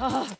아.